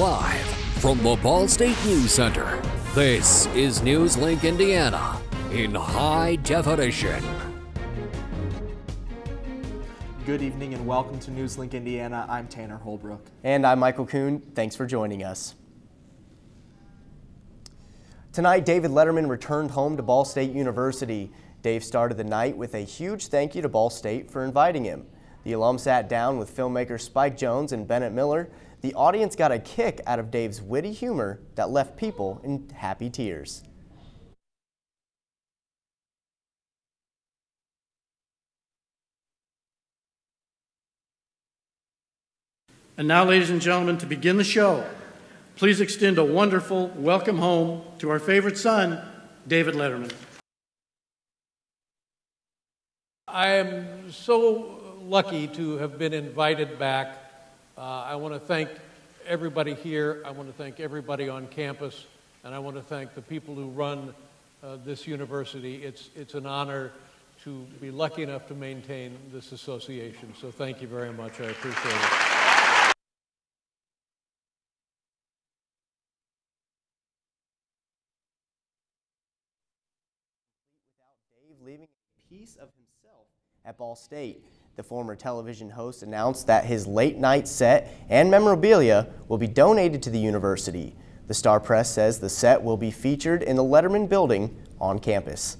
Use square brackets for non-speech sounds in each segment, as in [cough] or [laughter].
Live from the Ball State News Center, this is NewsLink Indiana in high definition. Good evening and welcome to NewsLink Indiana. I'm Tanner Holbrook. And I'm Michael Kuhn. Thanks for joining us. Tonight, David Letterman returned home to Ball State University. Dave started the night with a huge thank you to Ball State for inviting him. The alum sat down with filmmakers Spike Jonze and Bennett Miller. The audience got a kick out of Dave's witty humor that left people in happy tears. And now, ladies and gentlemen, to begin the show, please extend a wonderful welcome home to our favorite son, David Letterman. I am so lucky to have been invited back. Uh, I want to thank everybody here. I want to thank everybody on campus. And I want to thank the people who run uh, this university. It's, it's an honor to be lucky enough to maintain this association. So thank you very much. I appreciate it. Leaving a piece of himself at Ball State. The former television host announced that his late night set and memorabilia will be donated to the university. The Star Press says the set will be featured in the Letterman building on campus.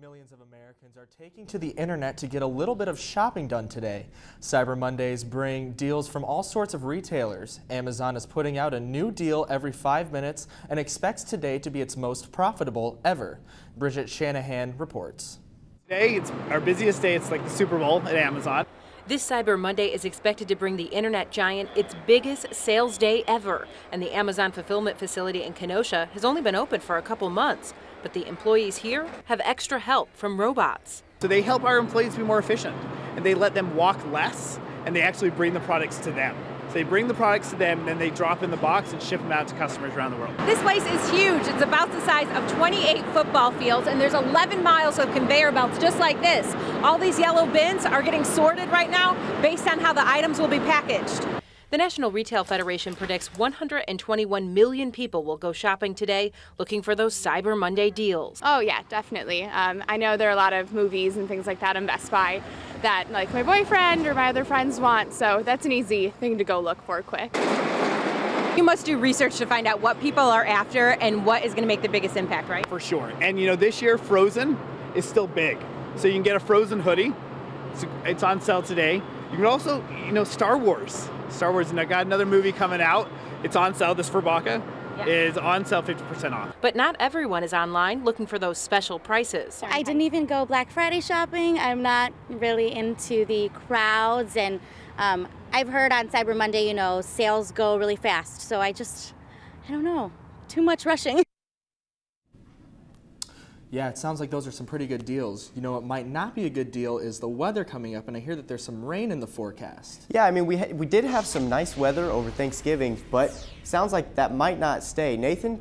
Millions of Americans are taking to the internet to get a little bit of shopping done today. Cyber Mondays bring deals from all sorts of retailers. Amazon is putting out a new deal every five minutes and expects today to be its most profitable ever. Bridget Shanahan reports. Today, it's our busiest day. It's like the Super Bowl at Amazon. This Cyber Monday is expected to bring the internet giant its biggest sales day ever, and the Amazon fulfillment facility in Kenosha has only been open for a couple months. But the employees here have extra help from robots. So they help our employees be more efficient, and they let them walk less, and they actually bring the products to them. So they bring the products to them, and then they drop in the box and ship them out to customers around the world. This place is huge. It's about the size of 28 football fields, and there's 11 miles of conveyor belts just like this. All these yellow bins are getting sorted right now based on how the items will be packaged. The National Retail Federation predicts 121 million people will go shopping today looking for those Cyber Monday deals. Oh, yeah, definitely. Um, I know there are a lot of movies and things like that on Best Buy that like my boyfriend or my other friends want, so that's an easy thing to go look for quick. You must do research to find out what people are after and what is going to make the biggest impact, right? For sure. And you know, this year Frozen is still big. So you can get a Frozen hoodie. It's, it's on sale today. You can also, you know, Star Wars. Star Wars, and I got another movie coming out. It's on sale. This for Baca yeah. is on sale 50% off. But not everyone is online looking for those special prices. I didn't even go Black Friday shopping. I'm not really into the crowds, and um, I've heard on Cyber Monday, you know, sales go really fast. So I just, I don't know, too much rushing. [laughs] Yeah, it sounds like those are some pretty good deals. You know, what might not be a good deal is the weather coming up, and I hear that there's some rain in the forecast. Yeah, I mean, we, we did have some nice weather over Thanksgiving, but sounds like that might not stay. Nathan,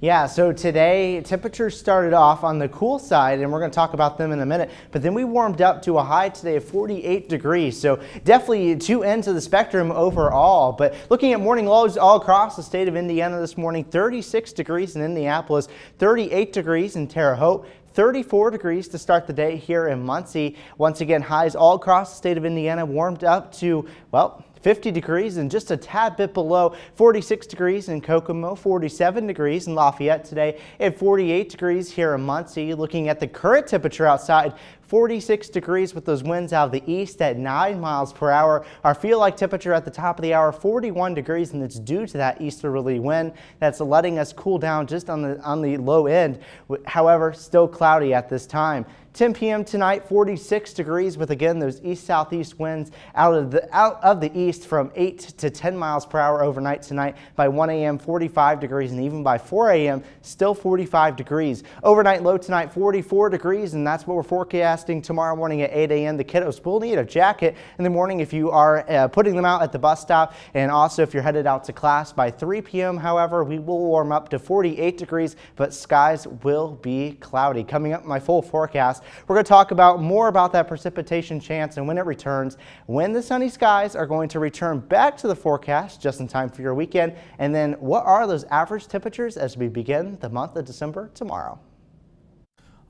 yeah, so today temperatures started off on the cool side, and we're going to talk about them in a minute. But then we warmed up to a high today of 48 degrees. So definitely two ends of the spectrum overall. But looking at morning lows all across the state of Indiana this morning, 36 degrees in Indianapolis, 38 degrees in Terre Haute, 34 degrees to start the day here in Muncie. Once again, highs all across the state of Indiana warmed up to, well, 50 degrees and just a tad bit below 46 degrees in Kokomo, 47 degrees in Lafayette today, and 48 degrees here in Muncie. Looking at the current temperature outside, 46 degrees with those winds out of the east at 9 miles per hour. Our feel like temperature at the top of the hour, 41 degrees, and it's due to that easterly wind that's letting us cool down just on the, on the low end. However, still cloudy at this time. 10 p.m. tonight, 46 degrees with again those east-southeast winds out of the out of the east from 8 to 10 miles per hour overnight tonight. By 1 a.m., 45 degrees, and even by 4 a.m., still 45 degrees. Overnight low tonight, 44 degrees, and that's what we're forecasting tomorrow morning at 8 a.m. The kiddos will need a jacket in the morning if you are uh, putting them out at the bus stop, and also if you're headed out to class. By 3 p.m., however, we will warm up to 48 degrees, but skies will be cloudy. Coming up, my full forecast forecast. We're going to talk about more about that precipitation chance and when it returns, when the sunny skies are going to return back to the forecast just in time for your weekend, and then what are those average temperatures as we begin the month of December tomorrow.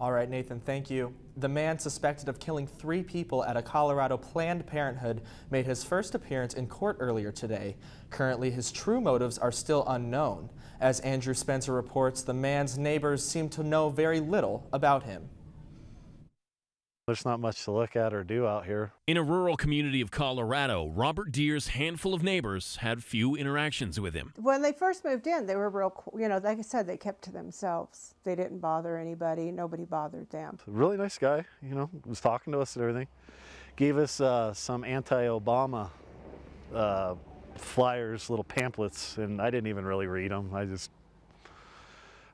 All right, Nathan, thank you. The man suspected of killing three people at a Colorado Planned Parenthood made his first appearance in court earlier today. Currently, his true motives are still unknown. As Andrew Spencer reports, the man's neighbors seem to know very little about him. There's not much to look at or do out here. In a rural community of Colorado, Robert Dear's handful of neighbors had few interactions with him. When they first moved in, they were real, you know, like I said, they kept to themselves. They didn't bother anybody. Nobody bothered them. Really nice guy, you know, was talking to us and everything. Gave us uh, some anti-Obama uh, flyers, little pamphlets, and I didn't even really read them. I just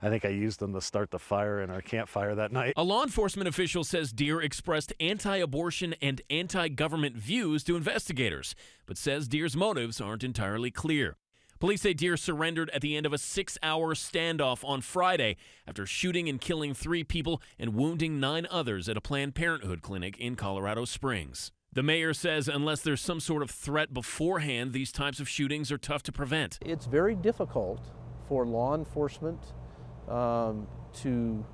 I think I used them to start the fire in our campfire that night. A law enforcement official says Dear expressed anti abortion and anti government views to investigators, but says Dear's motives aren't entirely clear. Police say Dear surrendered at the end of a six hour standoff on Friday after shooting and killing three people and wounding nine others at a Planned Parenthood clinic in Colorado Springs. The mayor says unless there's some sort of threat beforehand, these types of shootings are tough to prevent. It's very difficult for law enforcement um, to,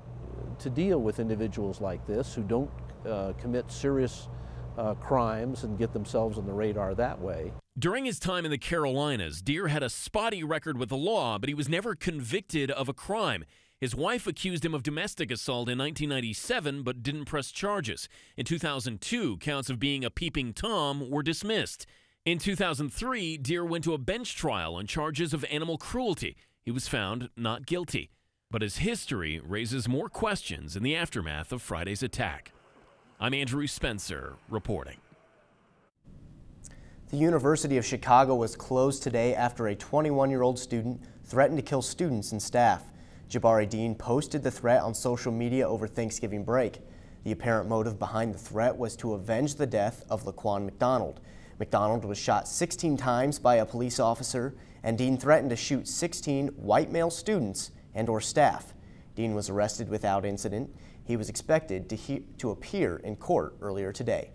to deal with individuals like this who don't uh, commit serious uh, crimes and get themselves on the radar that way. During his time in the Carolinas, Dear had a spotty record with the law, but he was never convicted of a crime. His wife accused him of domestic assault in 1997 but didn't press charges. In 2002, counts of being a peeping Tom were dismissed. In 2003, Dear went to a bench trial on charges of animal cruelty. He was found not guilty. But his history raises more questions in the aftermath of Friday's attack. I'm Andrew Spencer reporting. The University of Chicago was closed today after a 21-year-old student threatened to kill students and staff. Jabari Dean posted the threat on social media over Thanksgiving break. The apparent motive behind the threat was to avenge the death of Laquan McDonald. McDonald was shot 16 times by a police officer, and Dean threatened to shoot 16 white male students and or staff. Dean was arrested without incident. He was expected to, to appear in court earlier today.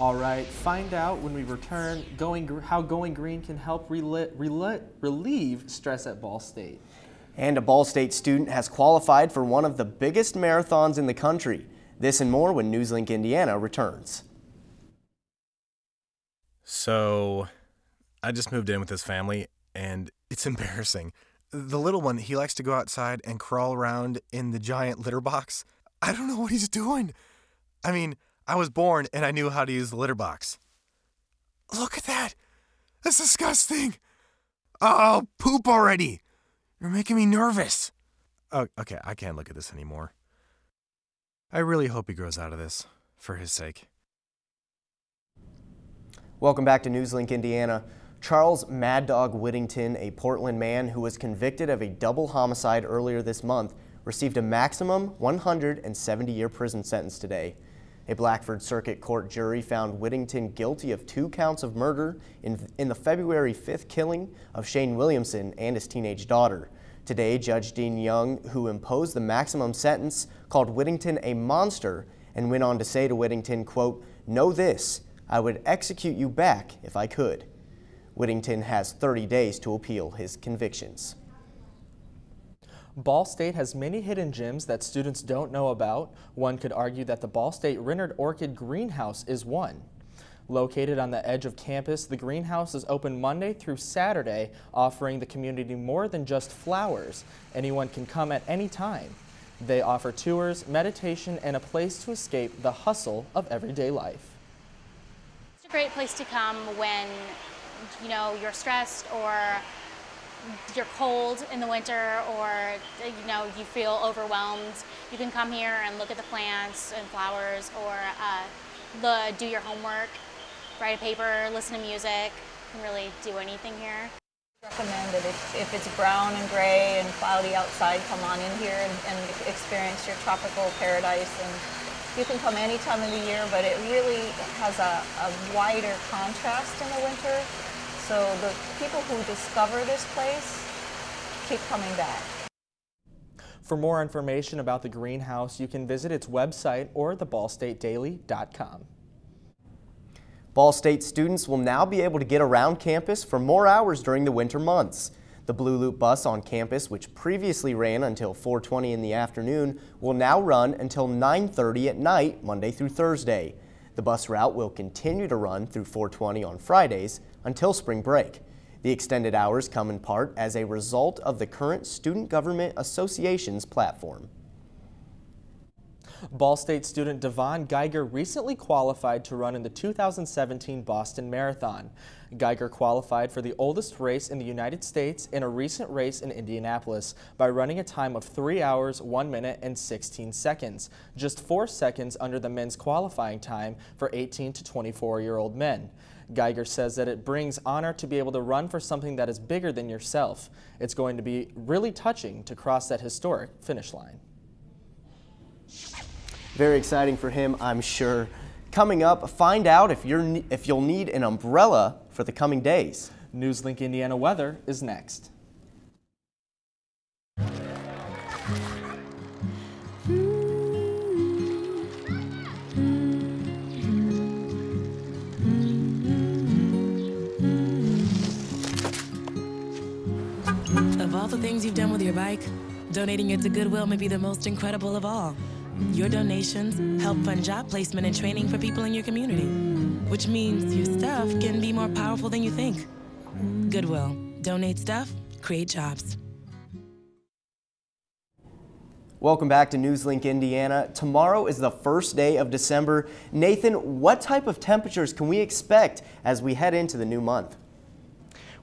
All right, find out when we return going how Going Green can help relieve stress at Ball State. And a Ball State student has qualified for one of the biggest marathons in the country. This and more when Newslink Indiana returns. So, I just moved in with this family, and it's [laughs] embarrassing the little one, he likes to go outside and crawl around in the giant litter box. I don't know what he's doing. I mean, I was born and I knew how to use the litter box. Look at that. That's disgusting. Oh, poop already. You're making me nervous. Oh, okay, I can't look at this anymore. I really hope he grows out of this, for his sake. Welcome back to Newslink, Indiana. Charles Mad Dog Whittington, a Portland man who was convicted of a double homicide earlier this month, received a maximum 170-year prison sentence today. A Blackford Circuit Court jury found Whittington guilty of two counts of murder in, in the February 5th killing of Shane Williamson and his teenage daughter. Today, Judge Dean Young, who imposed the maximum sentence, called Whittington a monster and went on to say to Whittington, quote, know this, I would execute you back if I could. Whittington has 30 days to appeal his convictions. Ball State has many hidden gems that students don't know about. One could argue that the Ball State Rinard Orchid Greenhouse is one. Located on the edge of campus, the greenhouse is open Monday through Saturday, offering the community more than just flowers. Anyone can come at any time. They offer tours, meditation, and a place to escape the hustle of everyday life. It's a great place to come when you know, you're stressed or you're cold in the winter or you know you feel overwhelmed, you can come here and look at the plants and flowers or uh, the, do your homework, write a paper, listen to music, and really do anything here. Recommend that if, if it's brown and gray and cloudy outside, come on in here and, and experience your tropical paradise. And you can come any time of the year, but it really has a, a wider contrast in the winter so the people who discover this place keep coming back. For more information about the greenhouse, you can visit its website or theballstatedaily.com. Ball State students will now be able to get around campus for more hours during the winter months. The Blue Loop bus on campus, which previously ran until 4.20 in the afternoon, will now run until 9.30 at night, Monday through Thursday. The bus route will continue to run through 4.20 on Fridays until spring break. The extended hours come in part as a result of the current Student Government Association's platform. Ball State student Devon Geiger recently qualified to run in the 2017 Boston Marathon. Geiger qualified for the oldest race in the United States in a recent race in Indianapolis by running a time of 3 hours, 1 minute, and 16 seconds, just 4 seconds under the men's qualifying time for 18 to 24 year old men. Geiger says that it brings honor to be able to run for something that is bigger than yourself. It's going to be really touching to cross that historic finish line. Very exciting for him, I'm sure. Coming up, find out if, you're, if you'll need an umbrella for the coming days. Newslink Indiana weather is next. All the things you've done with your bike, donating it to Goodwill may be the most incredible of all. Your donations help fund job placement and training for people in your community, which means your stuff can be more powerful than you think. Goodwill. Donate stuff, create jobs. Welcome back to Newslink Indiana. Tomorrow is the first day of December. Nathan, what type of temperatures can we expect as we head into the new month?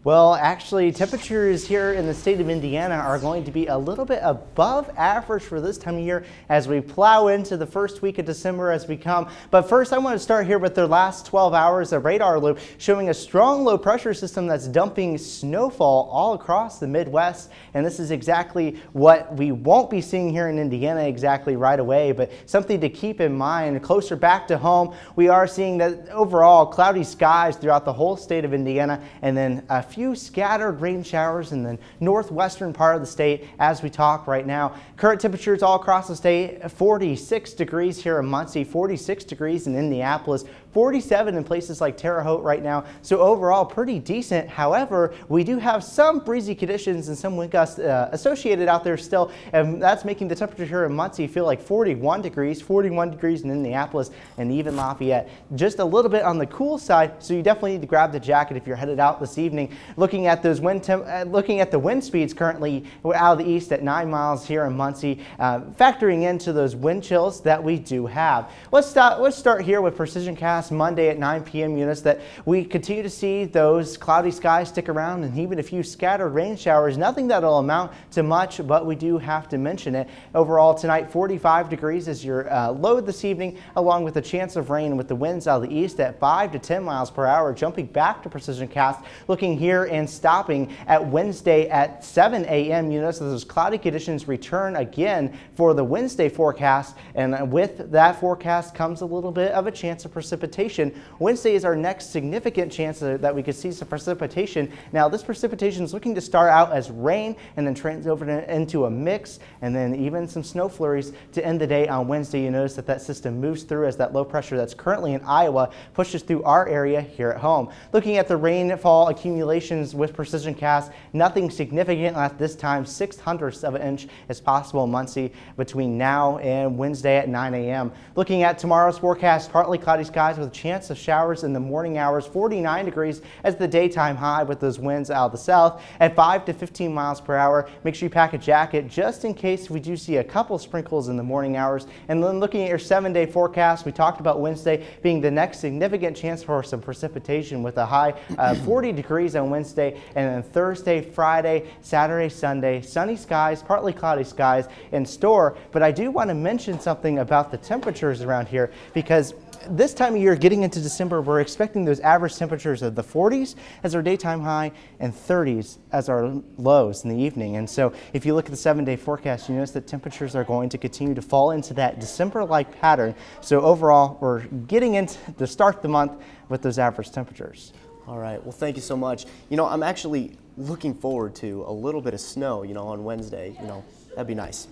Well, actually, temperatures here in the state of Indiana are going to be a little bit above average for this time of year as we plow into the first week of December as we come. But first, I want to start here with the last 12 hours of radar loop showing a strong low pressure system that's dumping snowfall all across the Midwest. And this is exactly what we won't be seeing here in Indiana exactly right away, but something to keep in mind. Closer back to home, we are seeing that overall cloudy skies throughout the whole state of Indiana and then a few scattered rain showers in the northwestern part of the state as we talk right now. Current temperatures all across the state 46 degrees here in Muncie, 46 degrees in Indianapolis, 47 in places like Terre Haute right now. So overall, pretty decent. However, we do have some breezy conditions and some wind gusts uh, associated out there still, and that's making the temperature here in Muncie feel like 41 degrees, 41 degrees in Indianapolis, and even Lafayette. Just a little bit on the cool side, so you definitely need to grab the jacket if you're headed out this evening. Looking at those wind, uh, looking at the wind speeds currently out of the east at 9 miles here in Muncie, uh, factoring into those wind chills that we do have. Let's start. Let's start here with Precision Cast Monday at 9 p.m. units that we continue to see those cloudy skies stick around and even a few scattered rain showers. Nothing that'll amount to much, but we do have to mention it. Overall tonight, 45 degrees is your uh, load this evening, along with a chance of rain with the winds out of the east at 5 to 10 miles per hour. Jumping back to Precision Cast, looking here and stopping at Wednesday at 7 a.m. You notice those cloudy conditions return again for the Wednesday forecast, and with that forecast comes a little bit of a chance of precipitation precipitation. Wednesday is our next significant chance that we could see some precipitation. Now, this precipitation is looking to start out as rain and then trans over into a mix and then even some snow flurries to end the day on Wednesday. You notice that that system moves through as that low pressure that's currently in Iowa pushes through our area here at home. Looking at the rainfall accumulations with precision cast, nothing significant at this time. Six hundredths of an inch is possible in Muncie between now and Wednesday at 9 a.m. Looking at tomorrow's forecast, partly cloudy skies with a chance of showers in the morning hours, 49 degrees as the daytime high with those winds out of the south at 5 to 15 miles per hour. Make sure you pack a jacket just in case we do see a couple sprinkles in the morning hours. And then looking at your seven day forecast, we talked about Wednesday being the next significant chance for some precipitation with a high uh, [clears throat] 40 degrees on Wednesday and then Thursday, Friday, Saturday, Sunday, sunny skies, partly cloudy skies in store. But I do want to mention something about the temperatures around here because this time of year, getting into December, we're expecting those average temperatures of the 40s as our daytime high and 30s as our lows in the evening. And so if you look at the seven day forecast, you notice that temperatures are going to continue to fall into that December like pattern. So overall, we're getting into the start of the month with those average temperatures. All right. Well, thank you so much. You know, I'm actually looking forward to a little bit of snow, you know, on Wednesday. You know, that'd be nice.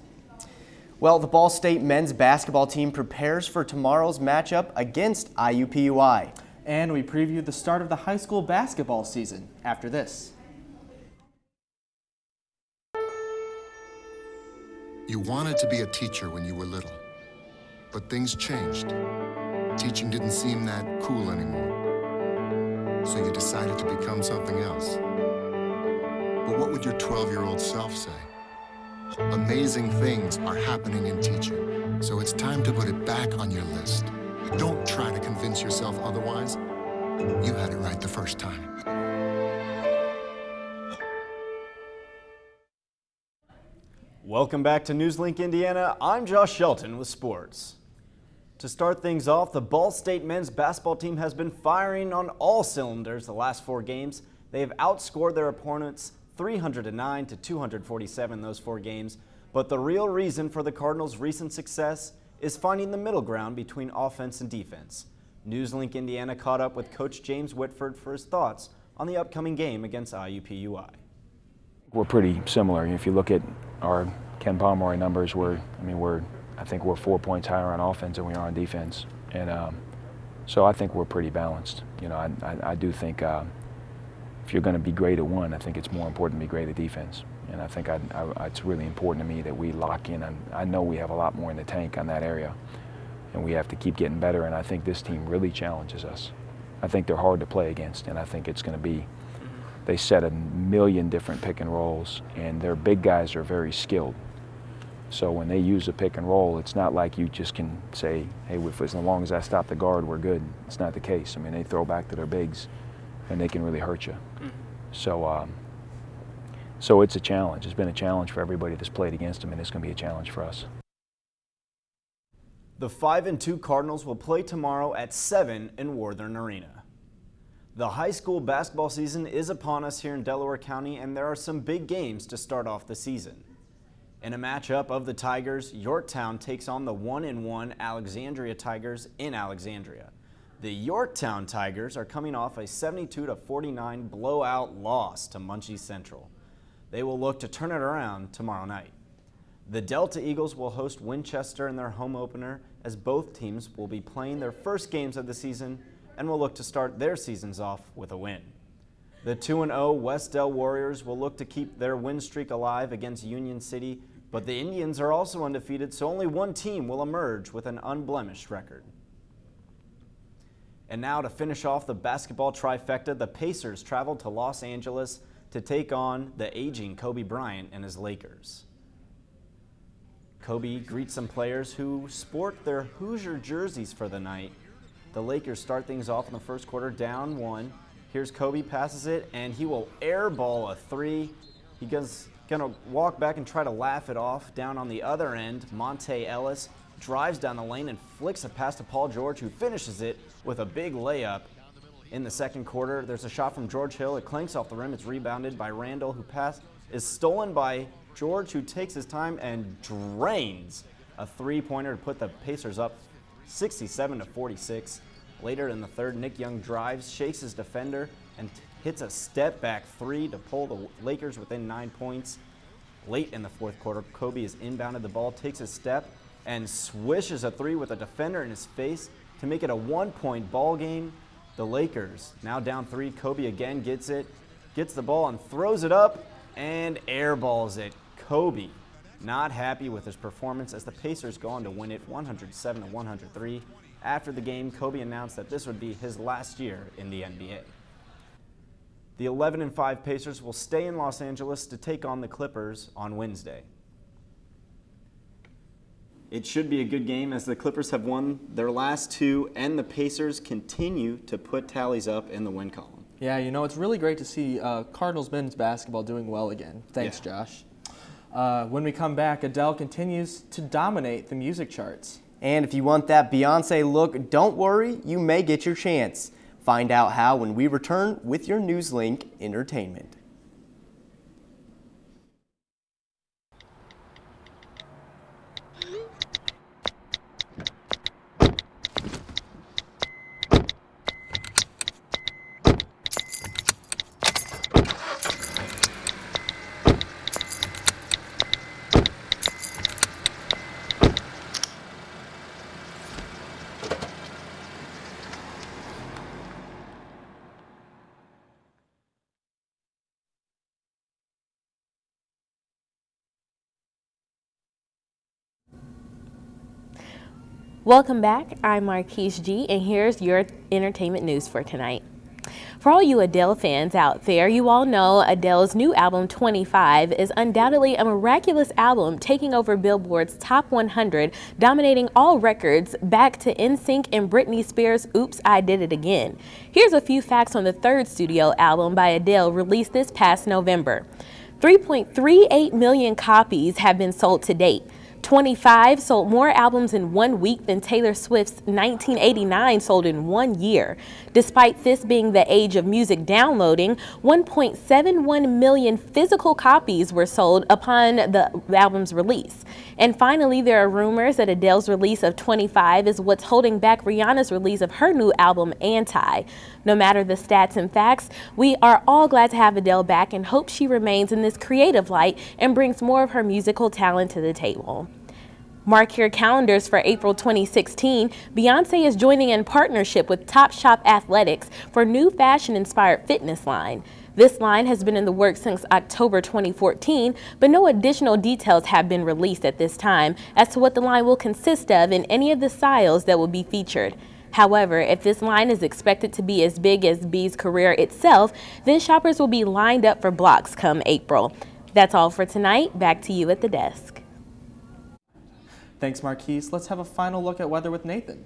Well, the Ball State men's basketball team prepares for tomorrow's matchup against IUPUI. And we preview the start of the high school basketball season after this. You wanted to be a teacher when you were little, but things changed. Teaching didn't seem that cool anymore. So you decided to become something else. But what would your 12-year-old self say? Amazing things are happening in teaching, so it's time to put it back on your list. Don't try to convince yourself otherwise. You had it right the first time. Welcome back to Newslink Indiana. I'm Josh Shelton with sports. To start things off, the Ball State men's basketball team has been firing on all cylinders the last four games. They have outscored their opponents 309 to 247 those four games. But the real reason for the Cardinals' recent success is finding the middle ground between offense and defense. Newslink Indiana caught up with Coach James Whitford for his thoughts on the upcoming game against IUPUI. We're pretty similar. If you look at our Ken Pomeroy numbers, we're, I mean, we're, I think we're four points higher on offense than we are on defense, and um, so I think we're pretty balanced. You know, I, I, I do think uh, if you're going to be great at one, I think it's more important to be great at defense, and I think I, I, it's really important to me that we lock in. And I know we have a lot more in the tank on that area, and we have to keep getting better. And I think this team really challenges us. I think they're hard to play against, and I think it's going to be they set a million different pick and rolls, and their big guys are very skilled. So when they use a pick and roll, it's not like you just can say, hey, if, as long as I stop the guard, we're good. It's not the case. I mean, they throw back to their bigs, and they can really hurt you. Mm-hmm. So, um, so it's a challenge. It's been a challenge for everybody that's played against them, and it's going to be a challenge for us. The 5 and 2 Cardinals will play tomorrow at 7 in Worthen Arena. The high school basketball season is upon us here in Delaware County, and there are some big games to start off the season. In a matchup of the Tigers, Yorktown takes on the 1 and 1 Alexandria Tigers in Alexandria. The Yorktown Tigers are coming off a 72-49 blowout loss to Muncie Central. They will look to turn it around tomorrow night. The Delta Eagles will host Winchester in their home opener as both teams will be playing their first games of the season and will look to start their seasons off with a win. The 2-0 Wes-Del Warriors will look to keep their win streak alive against Union City, but the Indians are also undefeated, so only one team will emerge with an unblemished record. And now to finish off the basketball trifecta, the Pacers travel to Los Angeles to take on the aging Kobe Bryant and his Lakers. Kobe greets some players who sport their Hoosier jerseys for the night the Lakers start things off in the first quarter down one. Here's Kobe, passes it, and he will airball a three. He goes gonna walk back and try to laugh it off. Down on the other end, Monta Ellis drives down the lane and flicks a pass to Paul George, who finishes it with a big layup. In the second quarter, there's a shot from George Hill. It clanks off the rim. It's rebounded by Randle, who pass is stolen by George, who takes his time and drains a three-pointer to put the Pacers up 67 to 46. Later in the third, Nick Young drives, shakes his defender, and hits a step back three to pull the Lakers within nine points. Late in the fourth quarter, Kobe is inbounded the ball, takes a step, and swishes a three with a defender in his face to make it a one-point ball game. The Lakers now down three. Kobe again gets it, gets the ball and throws it up and airballs it. Kobe not happy with his performance as the Pacers go on to win it 107 to 103. After the game, Kobe announced that this would be his last year in the NBA. The 11 and 5 Pacers will stay in Los Angeles to take on the Clippers on Wednesday. It should be a good game as the Clippers have won their last two and the Pacers continue to put tallies up in the win column. Yeah, you know, it's really great to see uh, Cardinals men's basketball doing well again. Thanks, yeah. Josh. Uh, when we come back, Adele continues to dominate the music charts. And if you want that Beyonce look, don't worry, you may get your chance. Find out how when we return with your Newslink Entertainment. Welcome back. I'm Marquise G, and here's your entertainment news for tonight. For all you Adele fans out there, you all know Adele's new album 25 is undoubtedly a miraculous album taking over Billboard's top 100, dominating all records back to NSYNC and Britney Spears' Oops, I Did It Again. Here's a few facts on the third studio album by Adele released this past November. 3.38 million copies have been sold to date. 25 sold more albums in one week than Taylor Swift's 1989 sold in one year. Despite this being the age of music downloading, 1.71 million physical copies were sold upon the album's release. And finally, there are rumors that Adele's release of 25 is what's holding back Rihanna's release of her new album, Anti. No matter the stats and facts, we are all glad to have Adele back and hope she remains in this creative light and brings more of her musical talent to the table. Mark your calendars for April 2016. Beyonce is joining in partnership with Topshop Athletics for new fashion-inspired fitness line. This line has been in the works since October 2014, but no additional details have been released at this time as to what the line will consist of and any of the styles that will be featured. However, if this line is expected to be as big as B's career itself, then shoppers will be lined up for blocks come April. That's all for tonight. Back to you at the desk. Thanks, Marquise. Let's have a final look at weather with Nathan.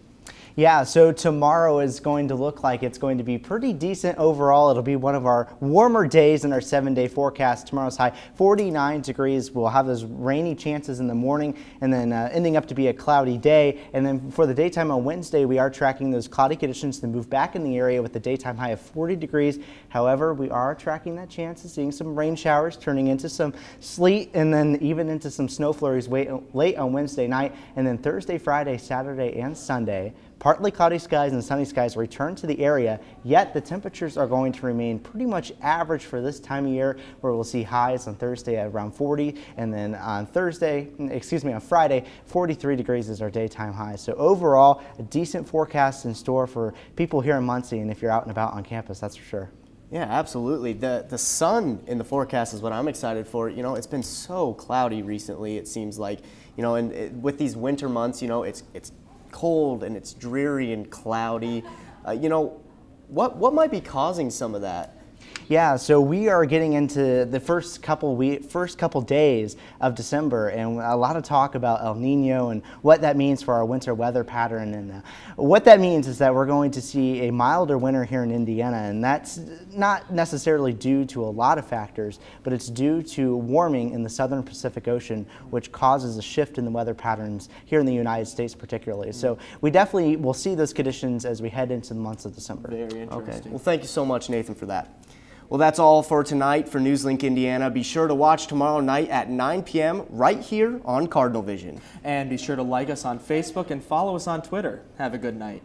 Yeah, so tomorrow is going to look like it's going to be pretty decent overall. It'll be one of our warmer days in our seven day forecast. Tomorrow's high 49 degrees. We'll have those rainy chances in the morning and then uh, ending up to be a cloudy day. And then for the daytime on Wednesday, we are tracking those cloudy conditions to move back in the area with the daytime high of 40 degrees. However, we are tracking that chance of seeing some rain showers turning into some sleet and then even into some snow flurries late on Wednesday night. And then Thursday, Friday, Saturday, and Sunday. Partly cloudy skies and sunny skies return to the area, yet the temperatures are going to remain pretty much average for this time of year, where we'll see highs on Thursday at around 40, and then on Thursday, mm, excuse me, on Friday, 43 degrees is our daytime high. So overall, a decent forecast in store for people here in Muncie, and if you're out and about on campus, that's for sure. Yeah, absolutely. The the sun in the forecast is what I'm excited for. You know, it's been so cloudy recently. It seems like, you know, and it, with these winter months, you know, it's it's cold and it's dreary and cloudy. Uh, you know, what, what might be causing some of that? Yeah, so we are getting into the first couple we first couple days of December, and a lot of talk about El Nino and what that means for our winter weather pattern. And uh, what that means is that we're going to see a milder winter here in Indiana, and that's not necessarily due to a lot of factors, but it's due to warming in the southern Pacific Ocean, which causes a shift in the weather patterns here in the United States, particularly. So we definitely will see those conditions as we head into the months of December. Very interesting. Okay. Well, thank you so much, Nathan, for that. Well, that's all for tonight for Newslink Indiana. Be sure to watch tomorrow night at 9 p.m. right here on Cardinal Vision. And be sure to like us on Facebook and follow us on Twitter. Have a good night.